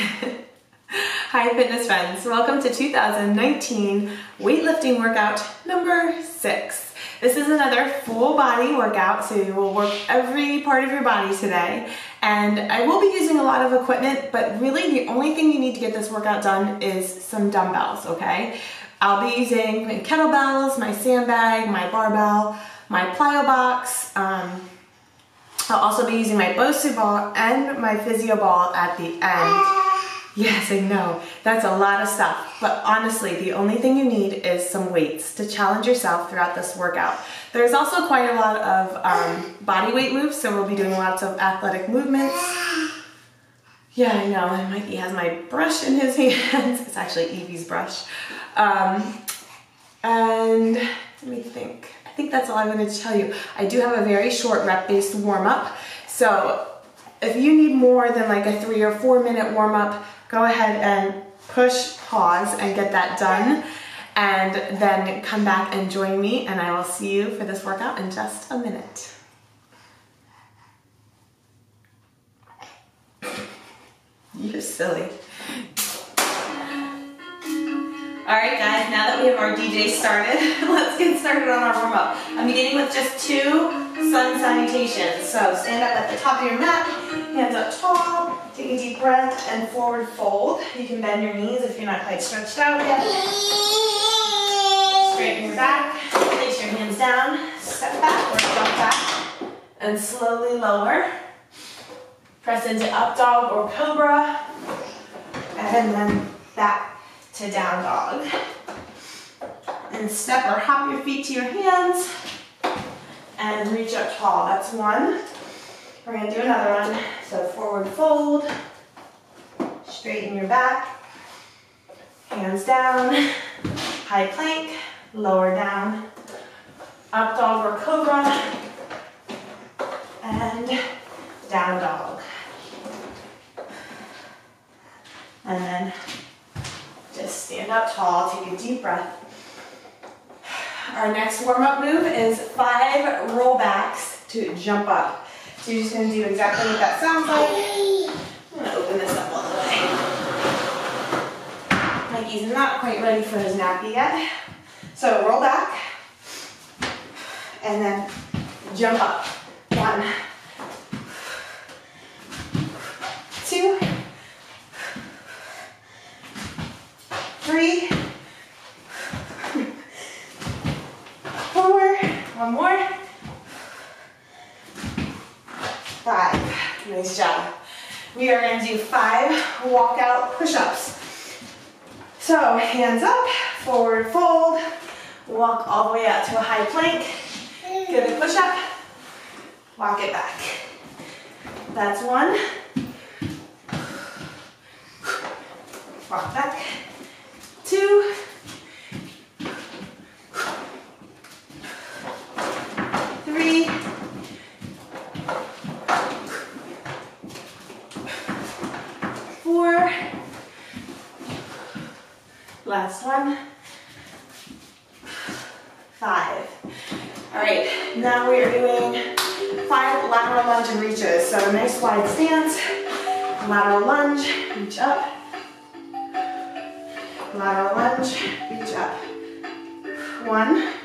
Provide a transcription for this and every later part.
Hi fitness friends, welcome to 2019 weightlifting workout number six. This is another full body workout, so you will work every part of your body today. And I will be using a lot of equipment, but really the only thing you need to get this workout done is some dumbbells, okay? I'll be using kettlebells, my sandbag, my barbell, my plyo box, um, I'll also be using my Bosu ball and my physio ball at the end. Yes, I know, that's a lot of stuff. But honestly, the only thing you need is some weights to challenge yourself throughout this workout. There's also quite a lot of um, body weight moves, so we'll be doing lots of athletic movements. Yeah, I know, and Mikey has my brush in his hands. It's actually Evie's brush. Um, and let me think. I think that's all I wanted to tell you. I do have a very short rep-based warm-up. So if you need more than like a three or four minute warm-up, go ahead and push pause and get that done and then come back and join me and I will see you for this workout in just a minute. You're silly. All right, guys, now that we have our DJ started, let's get started on our warm up. I'm beginning with just two sun salutations. So stand up at the top of your mat, hands up tall, take a deep breath, and forward fold. You can bend your knees if you're not quite stretched out yet. Straighten your back, place your hands down, step back or jump back, and slowly lower. Press into up dog or cobra, and then back to down dog. And step or hop your feet to your hands and reach up tall. That's one. We're gonna do another one. So forward fold, straighten your back, hands down, high plank, lower down, up dog or cobra, and down dog. And then stand up tall, take a deep breath. Our next warm-up move is five rollbacks to jump up. So you're just gonna do exactly what that sounds like. I'm gonna open this up a little bit. Mikey's not quite ready for his nappy yet. So roll back, and then jump up. One, two, three, four, one more, five. Nice job. We are going to do five walkout push-ups. So hands up, forward fold, walk all the way out to a high plank, get a push-up, walk it back. That's one. Walk back two, three, four, last one, five. All right, now we are doing five lateral lunge and reaches. So nice wide stance, lateral lunge, reach up, lateral lunge, reach up. One,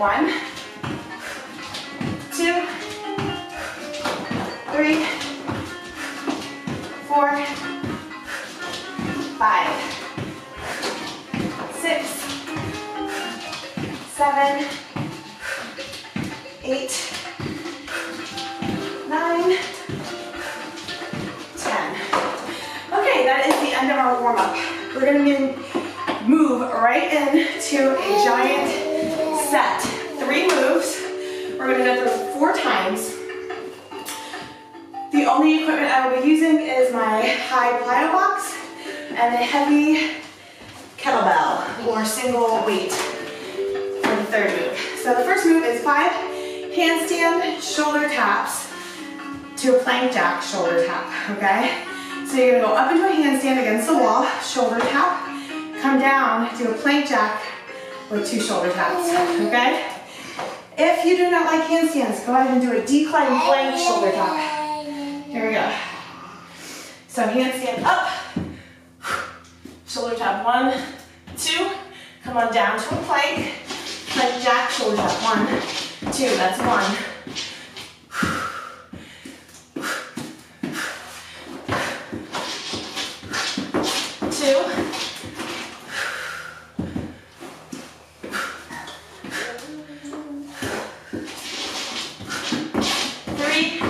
One, two, three, four, five, six, seven, eight, nine, 10. Okay, that is the end of our warm up. We're gonna move right into a giant set. Three moves. We're gonna go through four times. The only equipment I will be using is my high plyo box and a heavy kettlebell or single weight for the third move. So the first move is five handstand shoulder taps to a plank jack shoulder tap, okay? So you're gonna go up into a handstand against the wall, shoulder tap, come down, do a plank jack with two shoulder taps, okay? If you do not like handstands, go ahead and do a decline plank shoulder tap. Here we go. So handstand up, shoulder tap one, two, come on down to a plank, plank jack, shoulder tap one, two, that's one. Two. Three.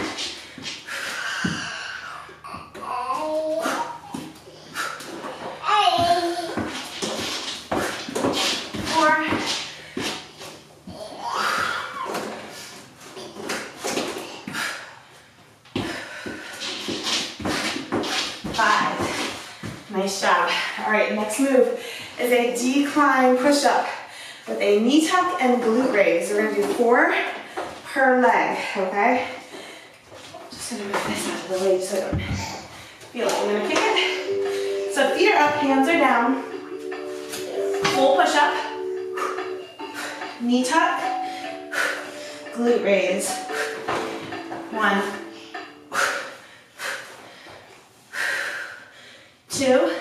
Four. Five. Nice job. All right, next move is a decline push-up with a knee tuck and glute raise. We're gonna do four per leg, okay? Just gonna move this out of the way so I don't feel like I'm gonna kick it. So feet are up, hands are down. Full push-up. Knee tuck. Glute raise. One. Two.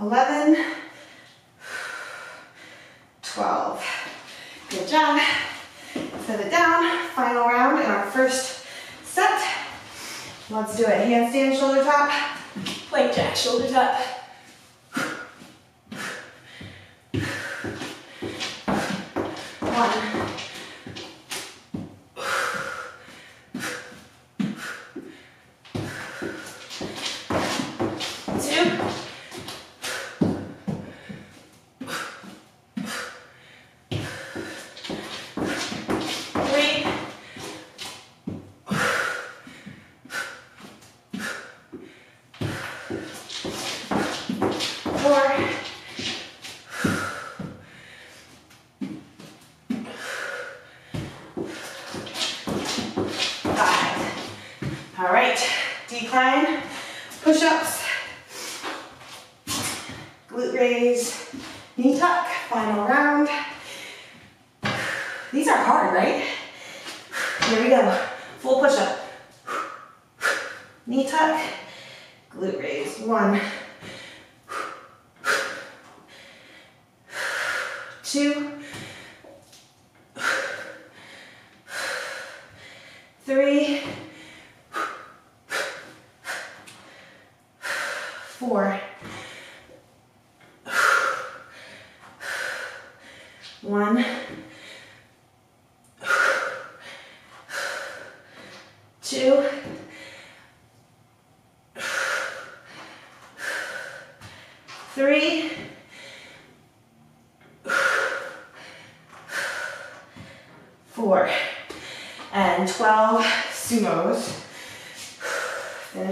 11, 12. Good job. Set it down. Final round in our first set. Let's do it. Handstand, shoulder tap. Plank jack, shoulder tap.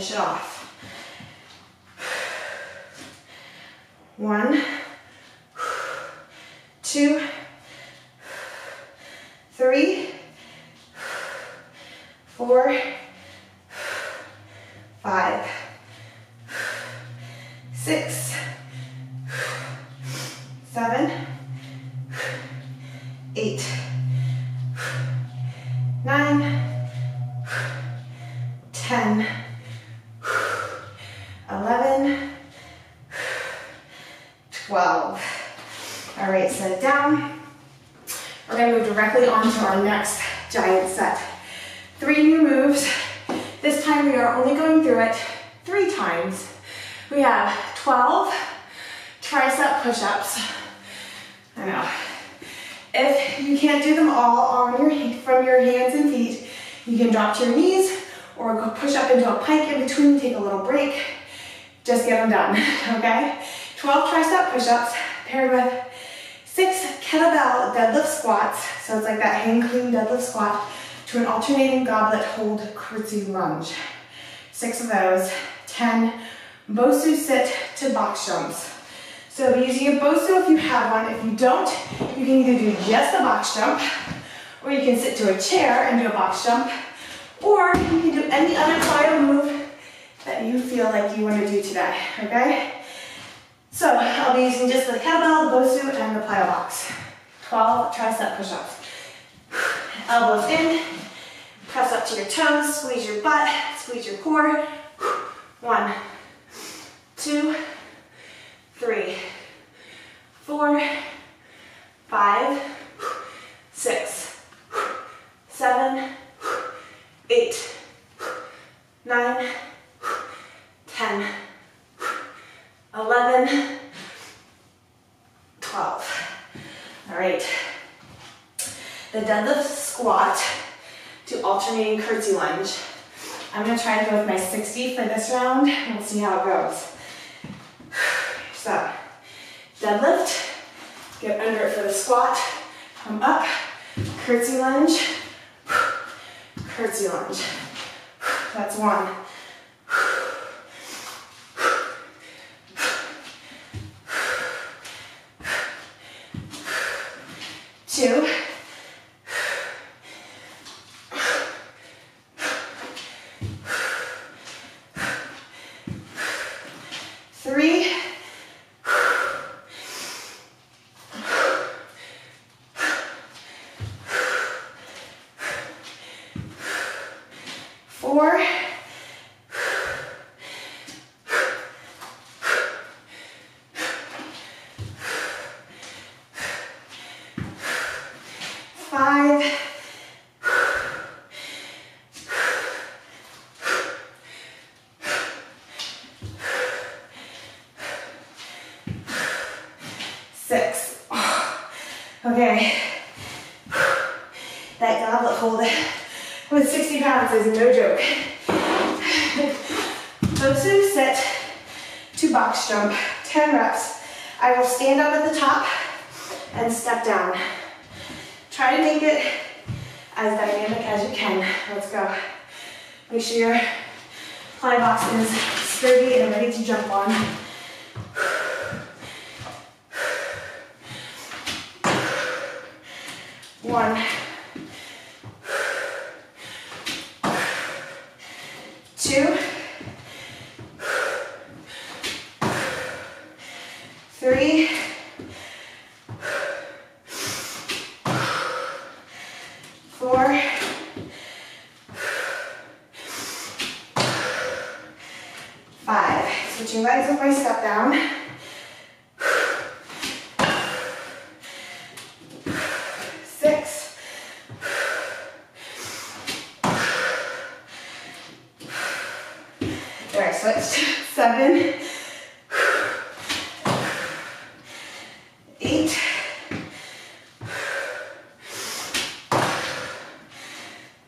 Finish it off. One, two, three, four, five, six, seven, eight, nine, ten, eleven, twelve. All right, set it down. We're gonna move directly on to our next giant set. Three new moves. This time we are only going through it three times. We have 12 tricep push-ups. I know. If you can't do them all on your from your hands and feet, you can drop to your knees or go push up into a pike in between, take a little break. Just get them done, okay? 12 tricep push-ups paired with six kettlebell deadlift squats. So it's like that hang clean deadlift squat to an alternating goblet hold curtsy lunge. Six of those. 10 Bosu sit to box jumps. So be using a Bosu if you have one. If you don't, you can either do just a box jump, or you can sit to a chair and do a box jump, or you can do any other plyo move that you feel like you want to do today, okay? So I'll be using just the kettlebell, the Bosu, and the plyo box. 12 tricep push-ups. Elbows in, press up to your toes, squeeze your butt, squeeze your core. One, two, three, four, five, six, seven, eight, nine, ten, eleven, twelve. All right. The deadlift squat to alternating curtsy lunge. I'm gonna try to go with my 60 for this round and we'll see how it goes. So, deadlift, get under it for the squat, come up, curtsy lunge, curtsy lunge. That's one. Two. Three. Four. Five. Six. Okay. That goblet hold with 60 pounds is no joke. Bosu sit to box jump, 10 reps. I will stand up at the top and step down. Try to make it as dynamic as you can. Let's go. Make sure your ply box is sturdy and ready to jump on. Seven. Eight.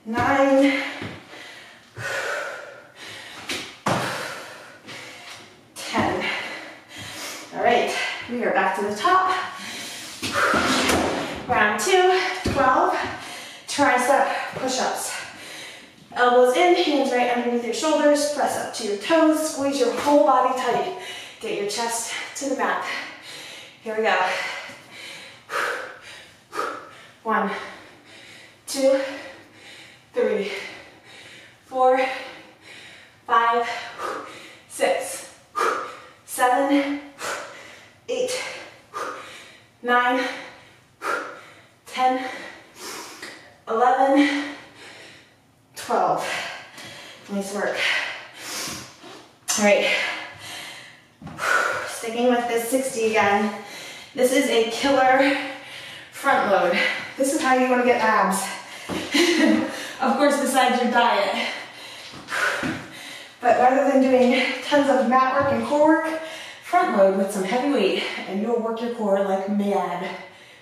Nine. to your toes, squeeze your whole body tight. Get your chest to the mat. Here we go. around your core like mad,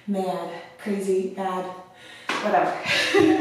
mad, crazy, bad, whatever.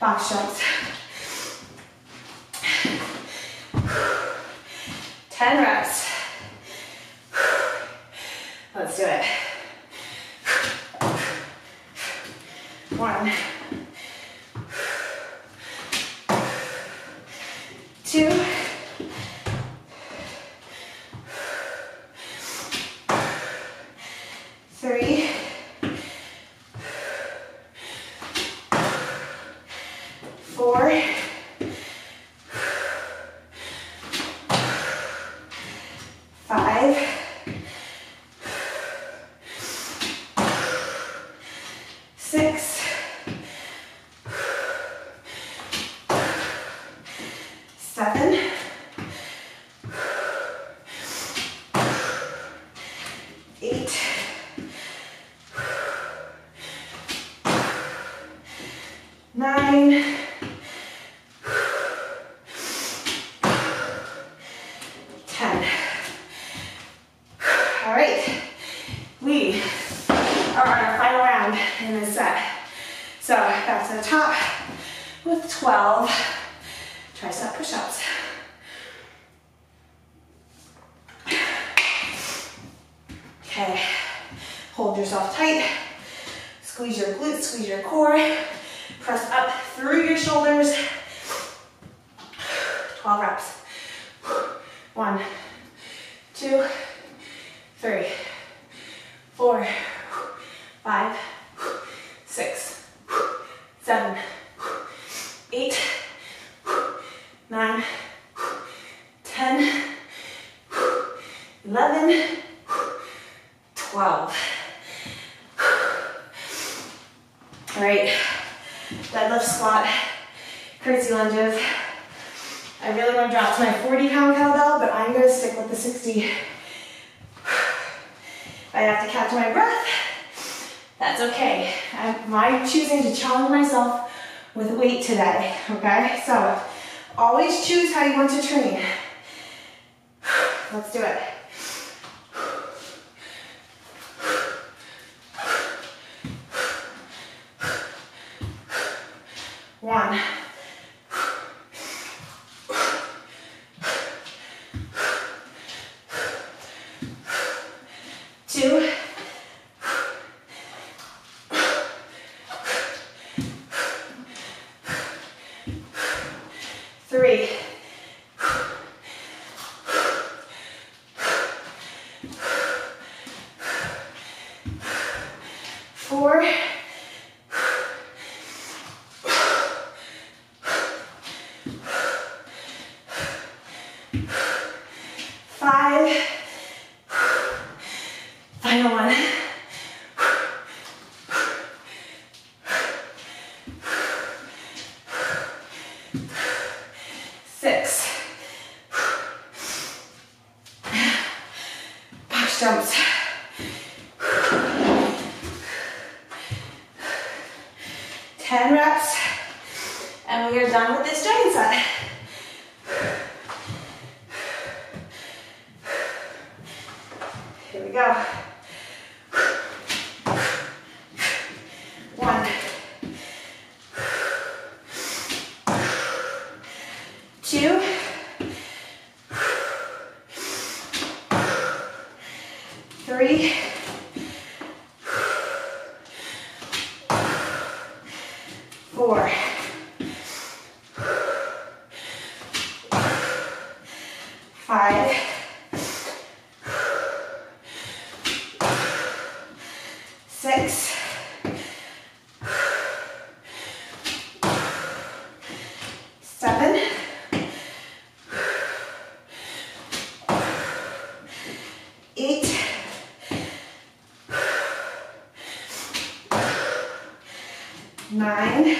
back shots. to the top with 12. That's okay. I'm my choosing to challenge myself with weight today, okay? So always choose how you want to train. Let's do it. Nine.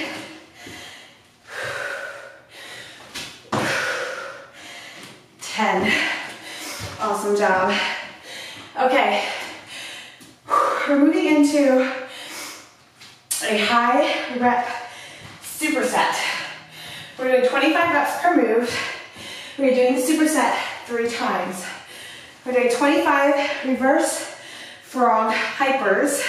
Ten. Awesome job. Okay, we're moving into a high rep superset. We're doing 25 reps per move. We're doing the superset three times. We're doing 25 reverse frog hypers,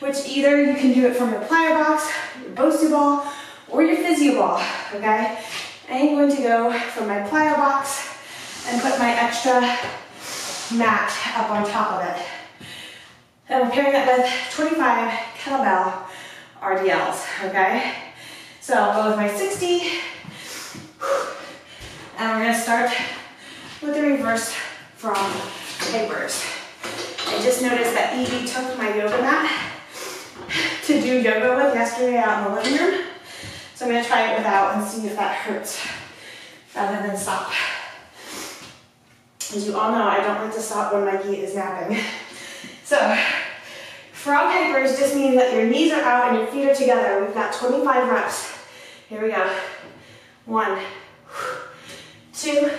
which either you can do it from your plyo box, Bosu ball, or your physio ball, okay? I'm going to go from my plyo box and put my extra mat up on top of it. And I'm pairing that with 25 kettlebell RDLs, okay? So I'll go with my 60, and we're gonna start with the reverse frog hypers. I just noticed that Evie took my yoga mat to do yoga with yesterday out in the living room. So I'm gonna try it without and see if that hurts rather than stop. As you all know, I don't like to stop when my Mikey is napping. So, frog hypers just means that your knees are out and your feet are together. We've got 25 reps. Here we go. One, two,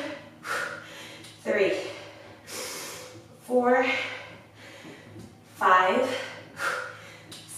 three, four, five,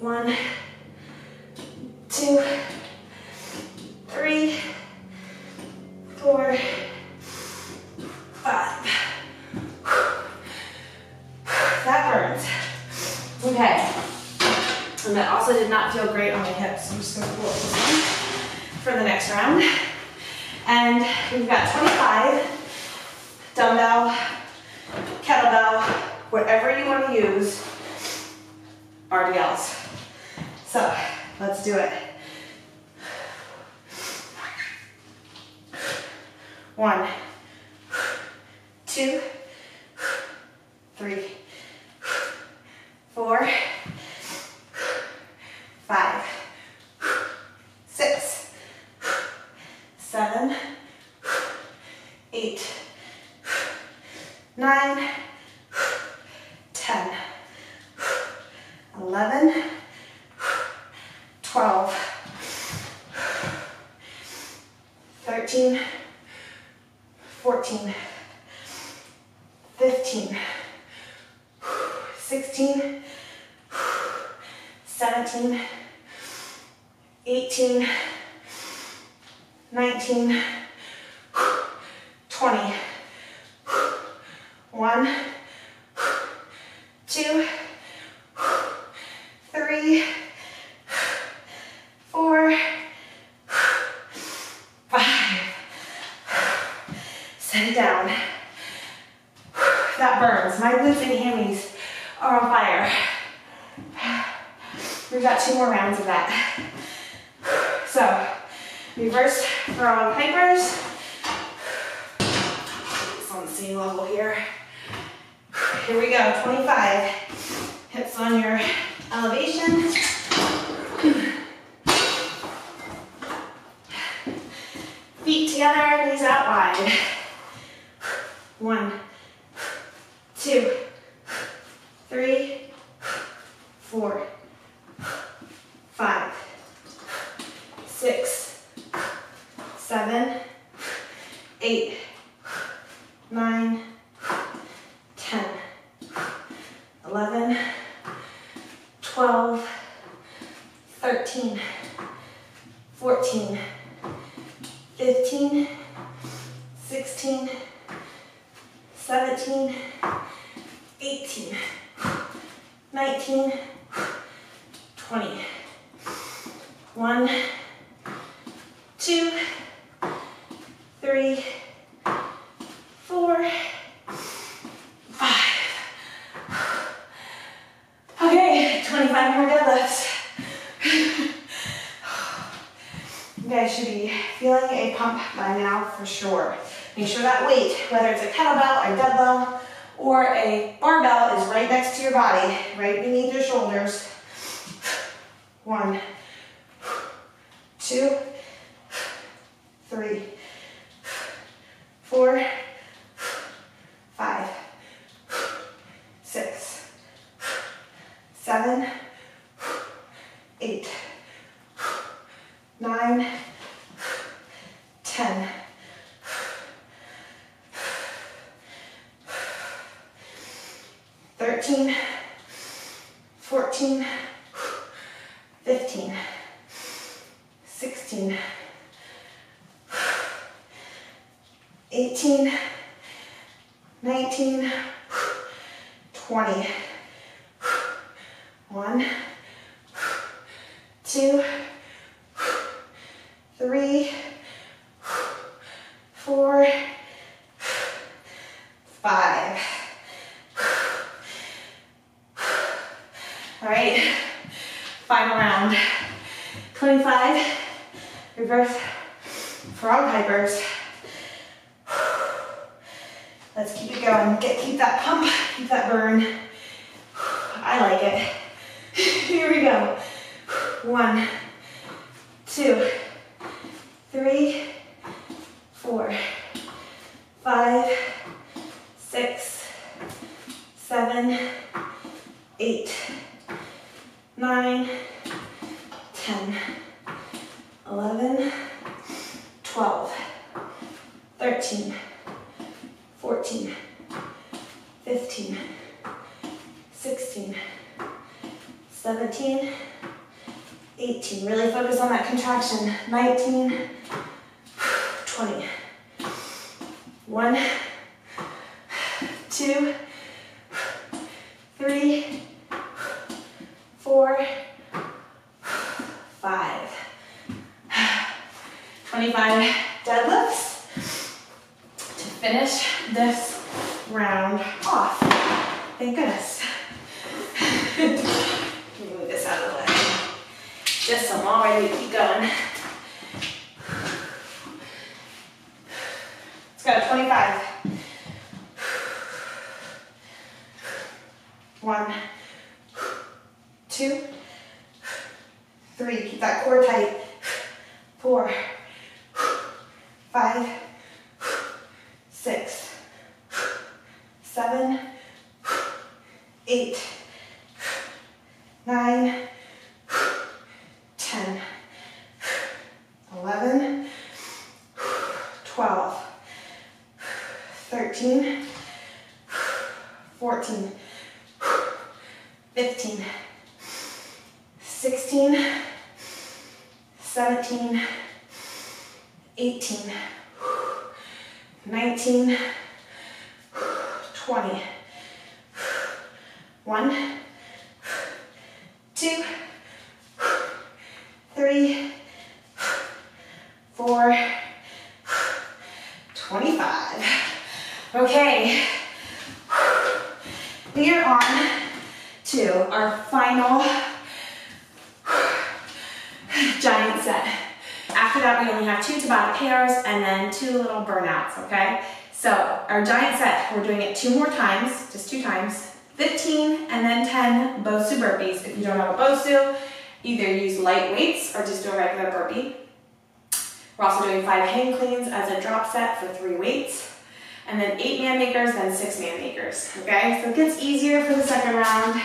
One, two, three, four, five. That burns. Okay. And that also did not feel great on my hips. I'm just gonna pull up this one for the next round. And we've got 25 dumbbell, kettlebell, whatever you want to use, RDLs. So let's do it. One, two, three, four, five, six, seven, eight, nine, 13, 14, whether it's a kettlebell, or a deadlift, or a barbell is right next to your body, right five, then two little burnouts, okay? So our giant set, we're doing it two more times, just two times, 15 and then 10 BOSU burpees. If you don't have a BOSU, either use light weights or just do a regular burpee. We're also doing five hang cleans as a drop set for three weights, and then eight man makers, then six man makers, okay? So it gets easier for the second round.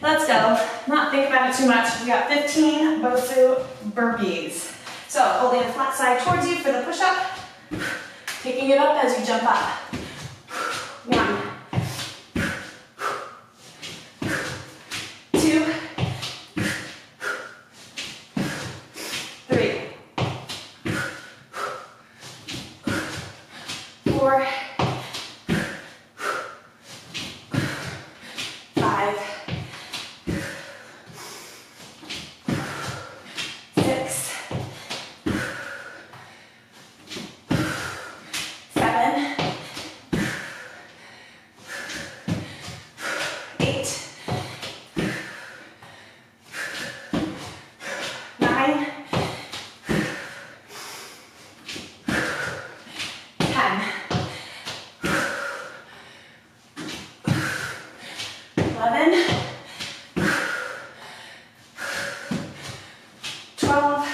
Let's go. Not think about it too much. We got 15 BOSU burpees. So holding the flat side towards you for the push-up, picking it up as you jump up. One, two, three, four, five, six, seven, eight, nine, ten, eleven, twelve,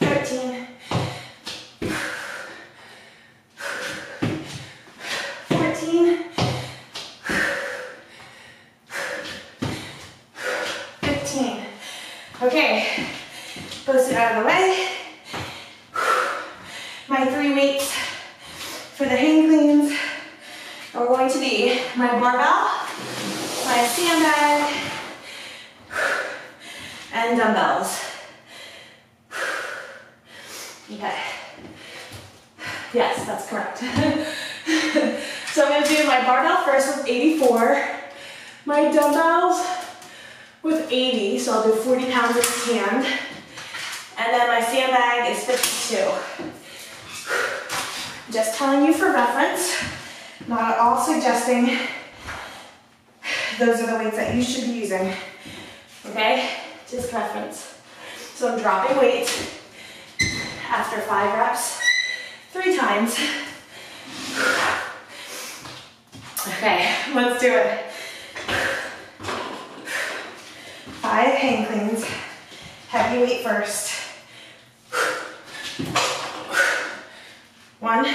thirteen, fourteen, fifteen. Okay, post it out of the way. My three weights for the hang cleans are going to be my barbell, my sandbag, and dumbbells. Okay. Yes, that's correct. so I'm gonna do my barbell first with 84, my dumbbells with 80, so I'll do 40 pounds each hand, and then my sandbag is 52. Just telling you for reference, not at all suggesting those are the weights that you should be using. Okay? Just reference. So I'm dropping weight after five reps, three times. Okay, let's do it. Five hang cleans, heavy weight first. One,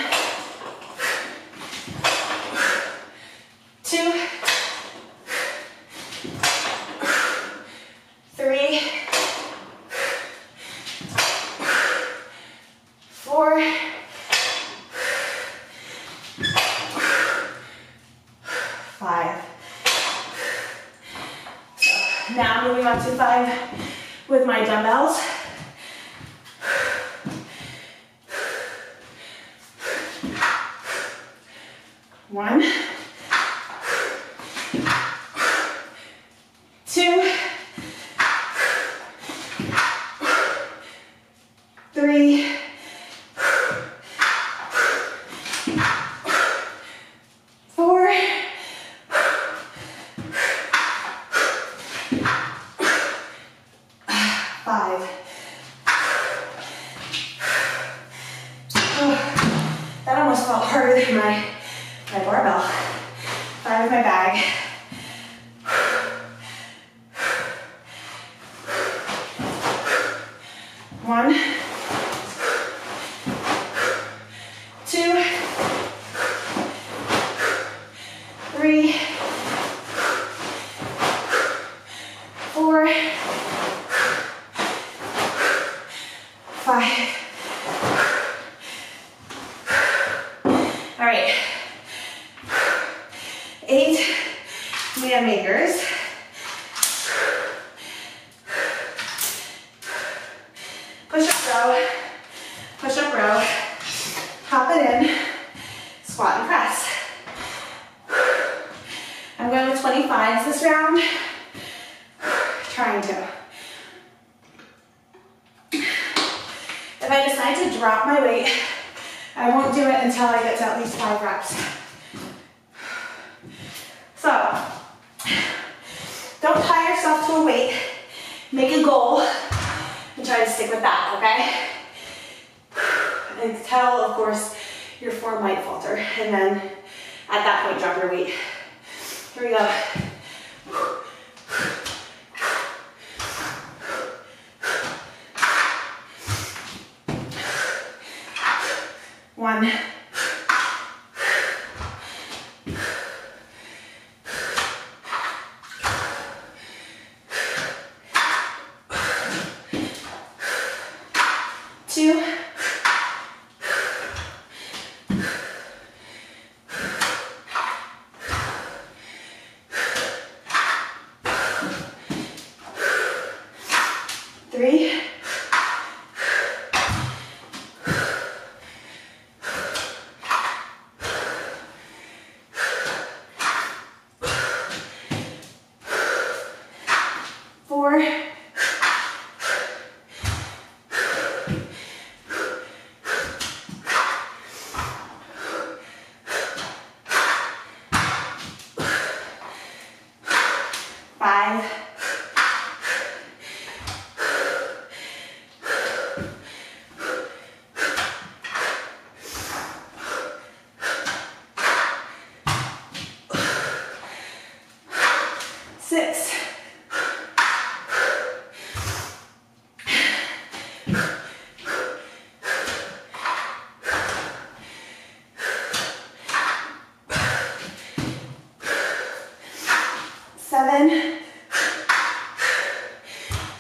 Seven.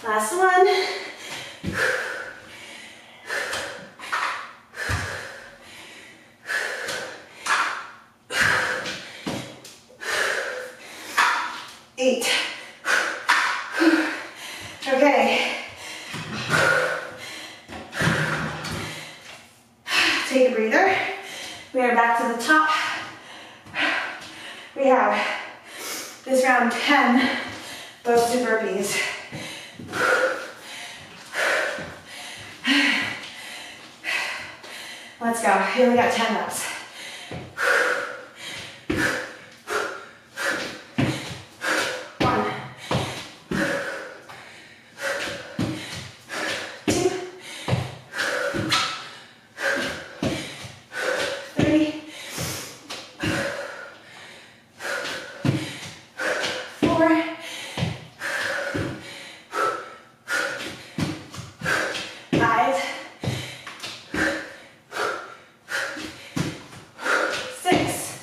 Last one. Eight. Okay. Take a breather. We are back to the top. We have this round 10 BOSU burpees. Let's go. You only got 10 reps. One. Two. Three. Four. Five. Six.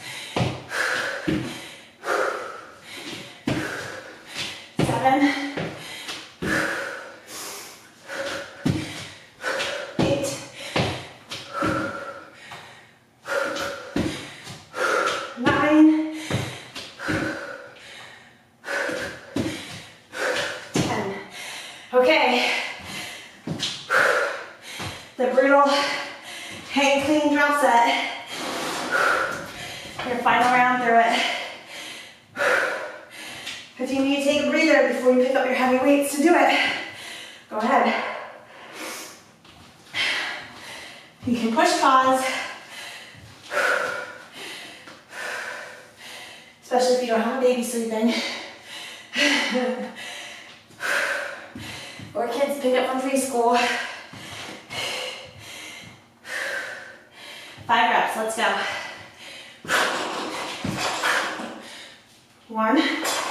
Seven. Eight. Nine. Ten. Okay. The brutal hang clean drop set. Your final round through it. If you need to take a breather before you pick up your heavy weights to do it, go ahead. You can push pause. Especially if you don't have a baby sleeping. or kids pick up from preschool. Five reps, let's go. One,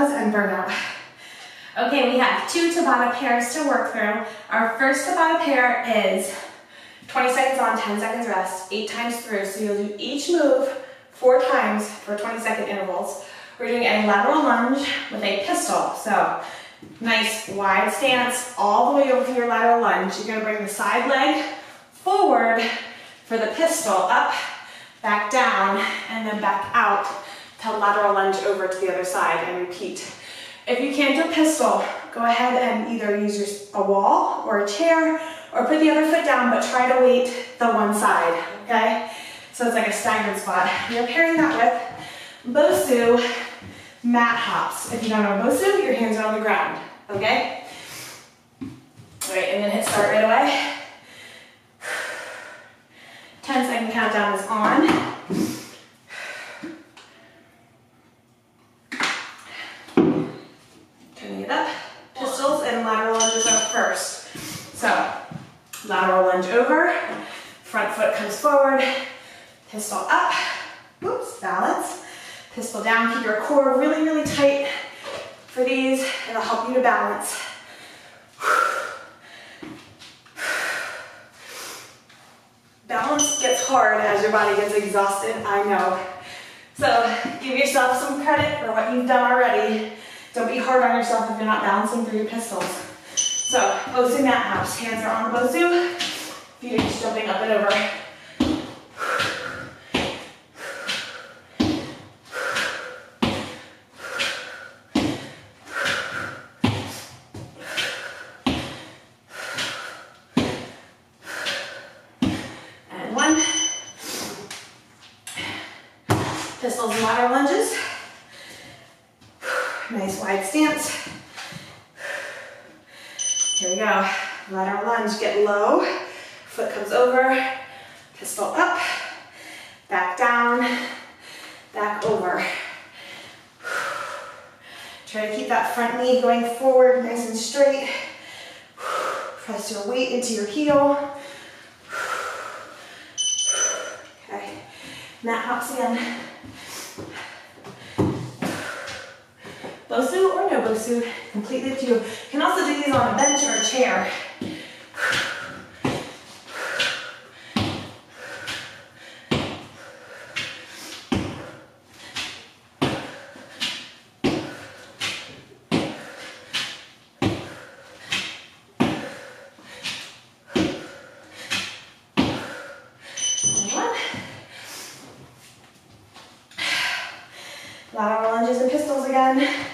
Tabatas and burnout. Okay, we have two Tabata pairs to work through. Our first Tabata pair is 20 seconds on, 10 seconds rest, eight times through. So you'll do each move four times for 20 second intervals. We're doing a lateral lunge with a pistol. So nice wide stance all the way over to your lateral lunge. You're gonna bring the side leg forward for the pistol, up, back down, and then back out to lateral lunge over to the other side and repeat. If you can't do pistol, go ahead and either use your, a wall or a chair or put the other foot down, but try to weight the one side, okay? So it's like a staggered squat. You're pairing that with Bosu mat hops. If you don't know Bosu, your hands are on the ground, okay? All right, and then hit start right away. 10 second countdown is on. Turning it up. Pistols and lateral lunges are first. So, lateral lunge over, front foot comes forward, pistol up, oops, balance, pistol down, keep your core really, really tight for these, it'll help you to balance. Balance gets hard as your body gets exhausted, I know. So give yourself some credit for what you've done already. Don't be hard on yourself if you're not balancing through your pistols. So, Bosu mat hops. Hands are on the Bosu. Feet are just jumping up and over. And one. Pistols and lateral lunges. Nice wide stance. Here we go. Lateral lunge, get low. Foot comes over, pistol up, back down, back over. Try to keep that front going forward nice and straight. Press your weight into your heel. Okay, mat hops again. Bosu or no Bosu, completely up to you. You can also do these on a bench or a chair. One. Lateral lunges and pistols again.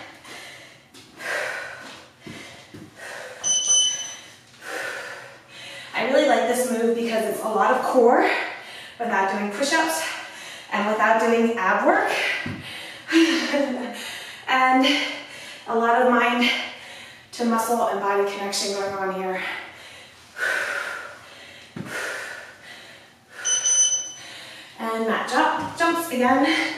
I really like this move because it's a lot of core without doing push-ups and without doing ab work. and a lot of mind to muscle and body connection going on here. And mat jump, jumps again.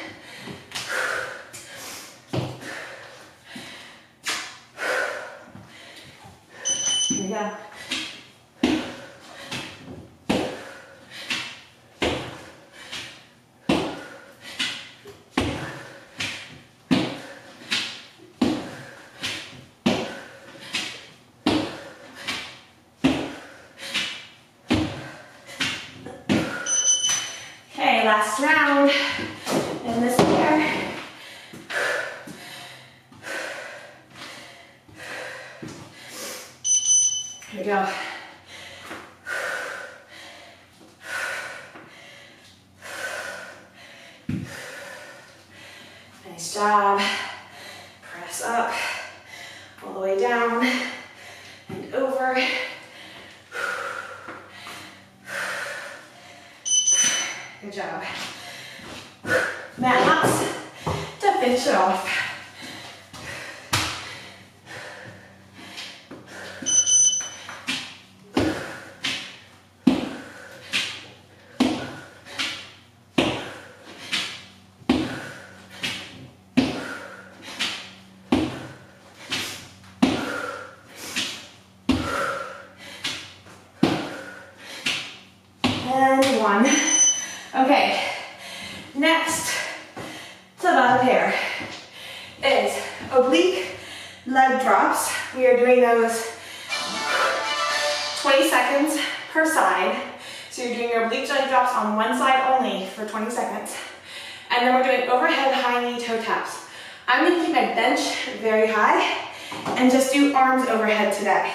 Arms overhead today.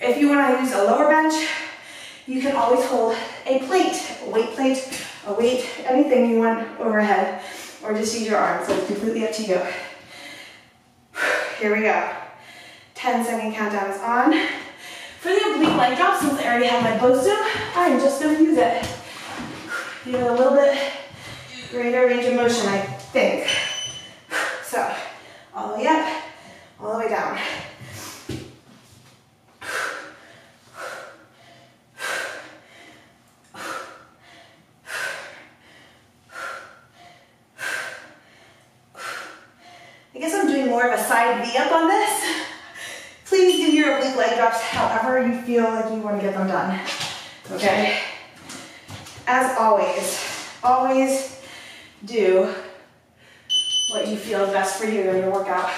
If you wanna use a lower bench, you can always hold a plate, a weight plate, a weight, anything you want overhead, or just use your arms. It's completely up to you. Here we go. 10 second countdown is on. For the oblique leg drop, since I already have my Bosu, I'm just gonna use it. Give it a little bit greater range of motion, I think. So, all the way up, all the way down. I guess I'm doing more of a side V up on this. Please do your oblique leg drops however you feel like you want to get them done. Okay? As always, always do what you feel is best for you in your workout.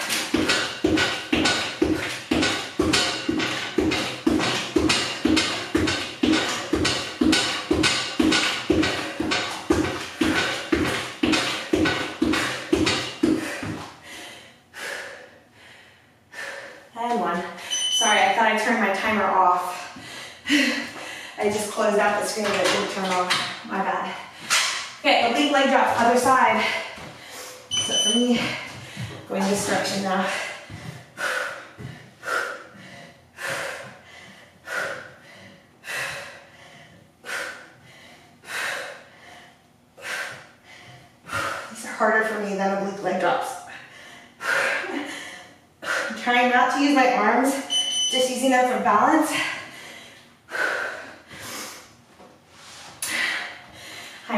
Screen but didn't turn off. My bad. Okay, oblique leg drop, other side. So for me, going this direction now. These are harder for me than oblique leg drops. I'm trying not to use my arms, just using them for balance.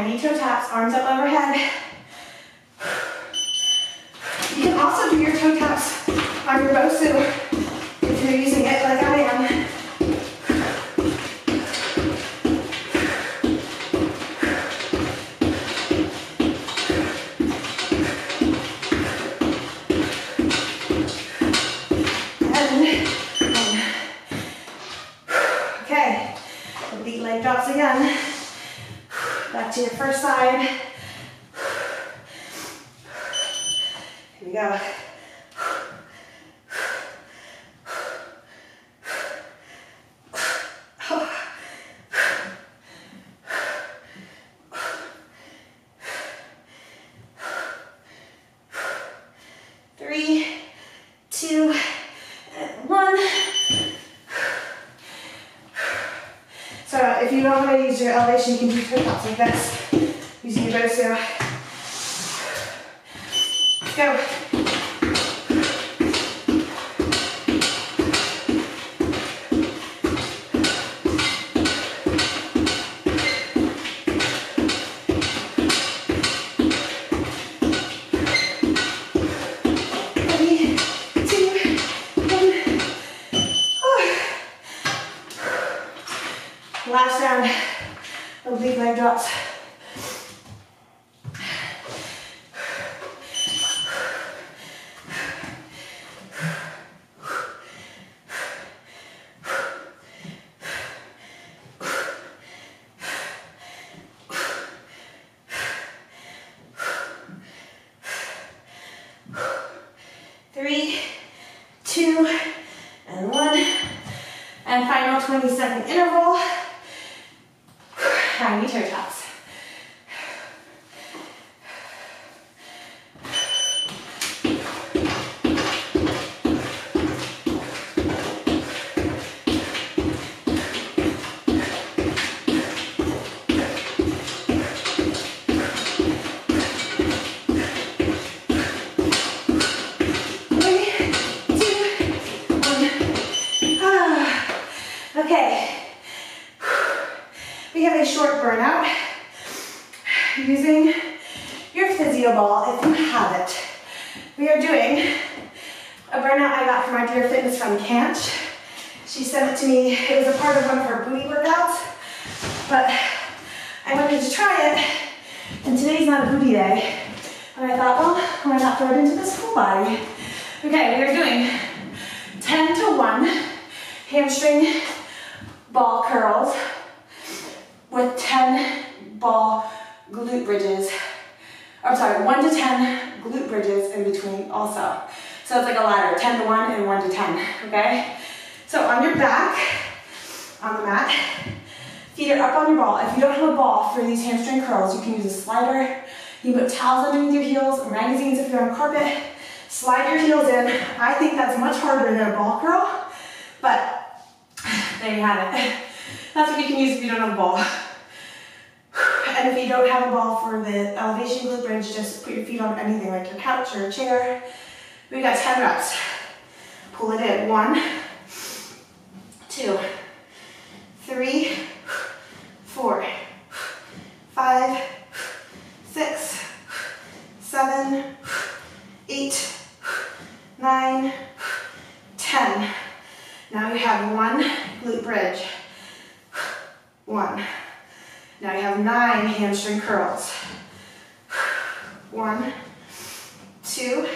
Knee toe taps, arms up overhead. You can also do your toe taps on your Bosu if you're using it like I am. And. Um, okay, oblique leg drops again. To your first side. Here we go. Three, two, and one. So if you don't want to use your elevation, you can do We are doing a burnout I got from our dear fitness friend Canch. She sent it to me. It was a part of one of her booty workouts, but I wanted to try it, and today's not a booty day. And I thought, well, why not throw it into this full body? Okay, we are doing 10 to 1 hamstring ball curls with 10 ball glute bridges. I'm sorry, 1 to 10 glute bridges in between also. So it's like a ladder, 10 to 1 and 1 to 10, okay? So on your back, on the mat, feet are up on your ball. If you don't have a ball for these hamstring curls, you can use a slider. You can put towels underneath your heels, or magazines if you're on carpet. Slide your heels in. I think that's much harder than a ball curl, but there you have it. That's what you can use if you don't have a ball. And if you don't have a ball for the elevation glute bridge, just put your feet on anything like your couch or a chair. We got 10 reps. Pull it in. One, two, three, four, five, six, seven, eight, nine, ten. Now we have one glute bridge. One. Now you have nine hamstring curls. One, two,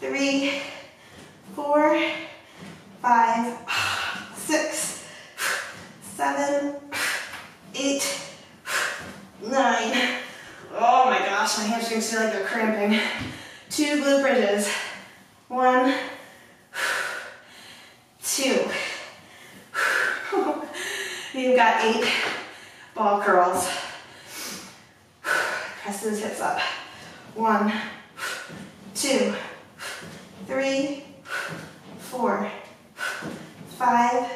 three, four, five, six, seven, eight, nine. Oh my gosh, my hamstrings feel like they're cramping. Two glute bridges. One, two. You've got eight ball curls. Press those hips up. One, two, three, four, five,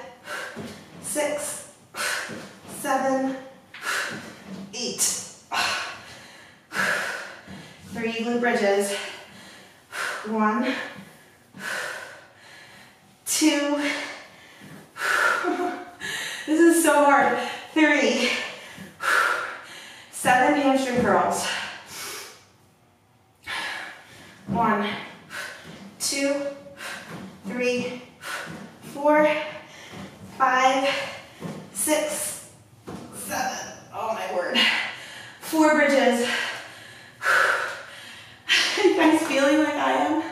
six, seven, eight. Three glute bridges. One, two, this is so hard. Three, seven hamstring curls. One, two, three, four, five, six, seven. Oh my word. Four bridges. Are you guys feeling like I am?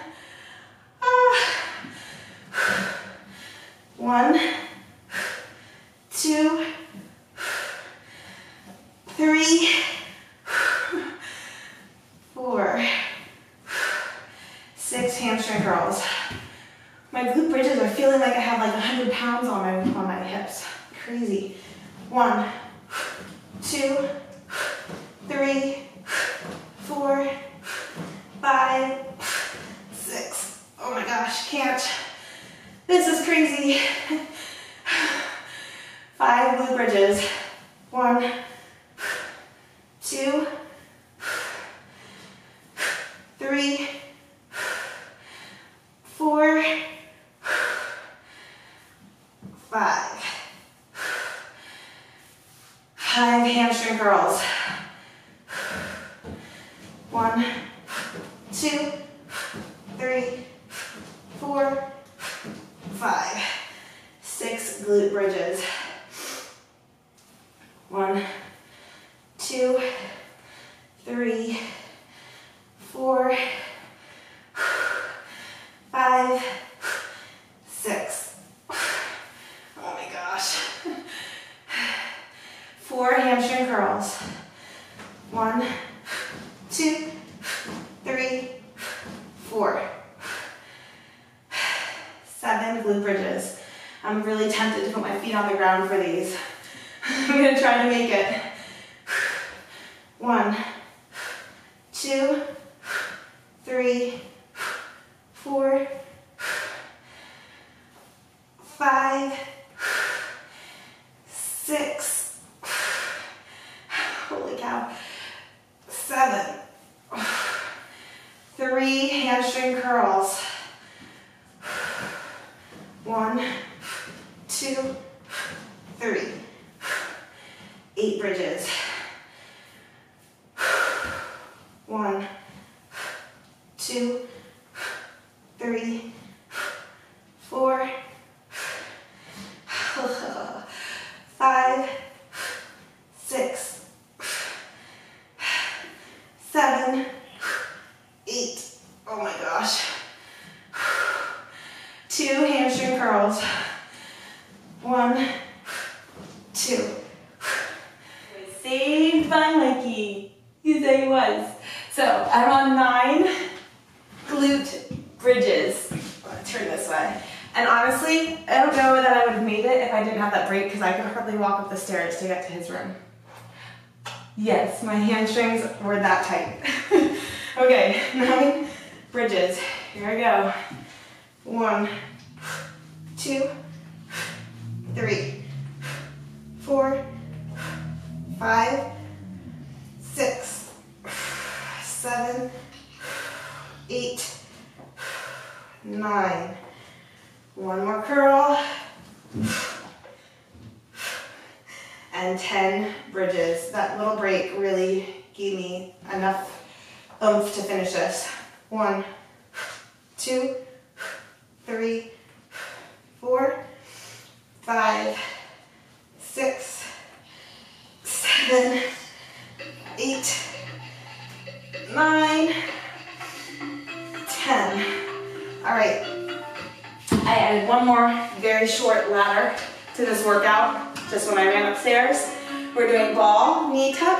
Ah. One, two, three, four, six hamstring curls. My glute bridges are feeling like I have like 100 pounds on my, on my hips. Crazy. One, two, three, four, five, six. Oh my gosh, can't. This is crazy. Five glute bridges. One, two, three, four, five. Five hamstring curls. One, two, three, four, five. Six glute bridges. One, two, three, four, five, six. Oh my gosh. Four hamstring curls. One, two, three, four. Seven glute bridges. I'm really tempted to put for these. I'm gonna try to make it. One, two,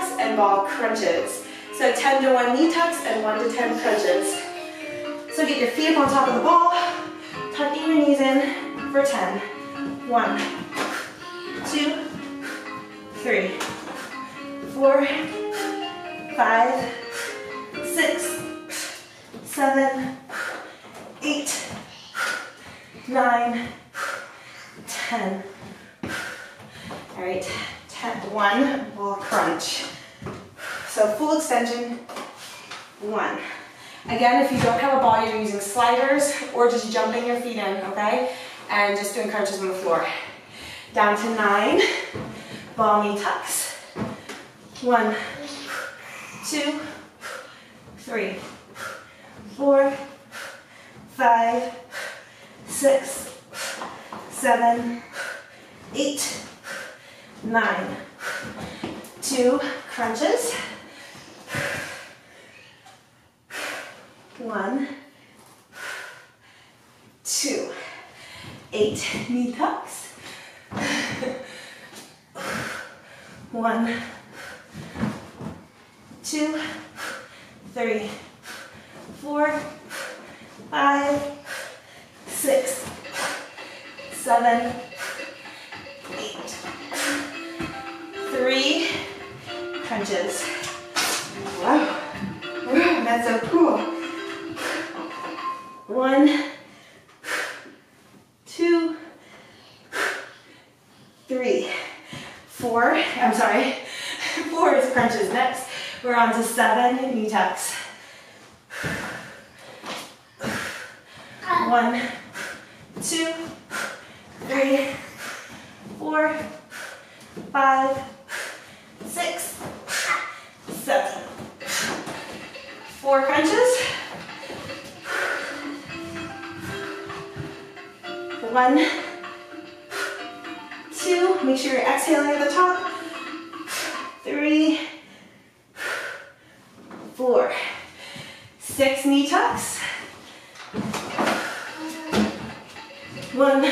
tucks and ball crunches. So 10 to 1 knee tucks and 1 to 10 crunches. So get your feet up on top of the ball, tucking your knees in for 10. One, two, three, four, five, six, seven, eight, nine, ten. All right, ten, one ball crunch. So full extension, one. Again, if you don't have a ball, you're using sliders or just jumping your feet in, okay? And just doing crunches on the floor. Down to nine, ball knee tucks. One, two, three, four, five, six, seven, eight, nine. Two crunches. One, two, eight knee tucks. One, two, three, four, five, six, seven, eight. Three crunches. Wow. Wow, that's so cool. One, two, three, four. I'm sorry. Four is crunches. Next, we're on to seven knee tucks. One, two, three, four, five, six, seven. Four crunches. One, two, make sure you're exhaling at the top. Three, four, six knee tucks. One,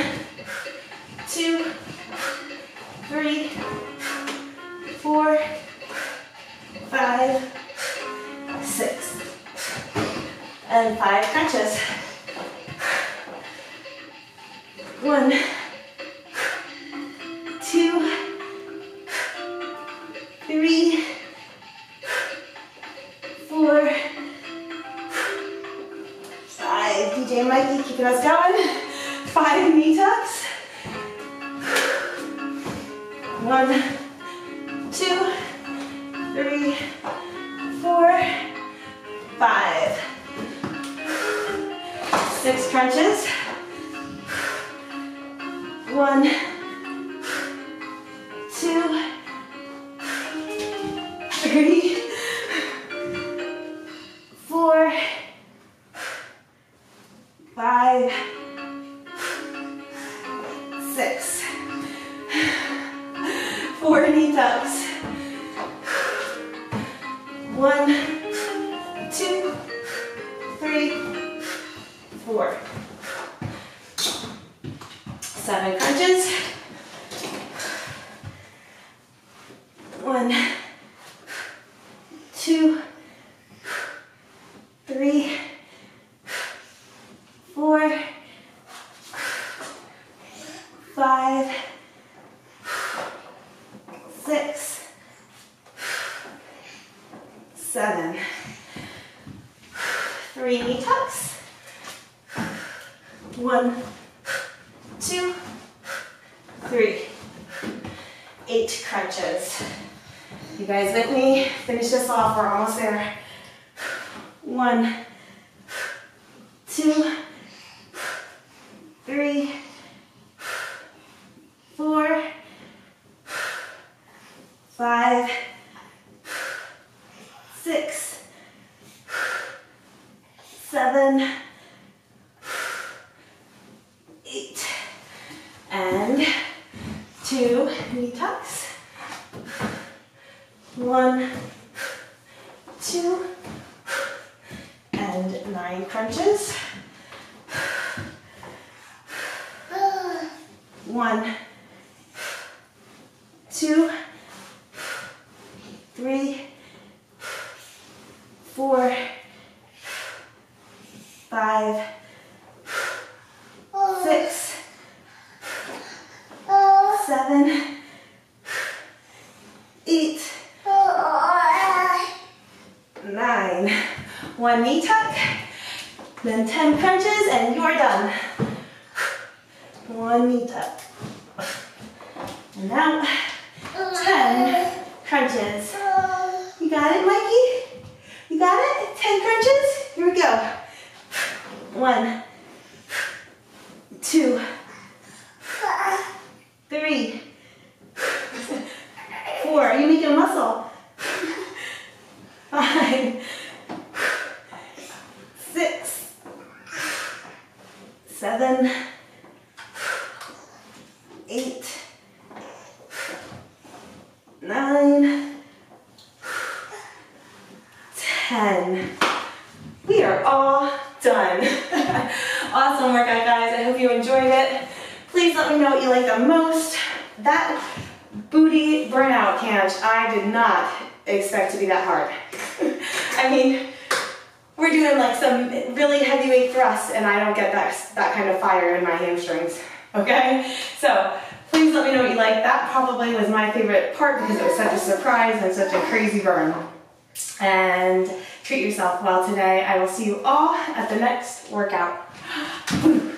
five, six, seven, because it was such a surprise and such a crazy burn. And treat yourself well today. I will see you all at the next workout.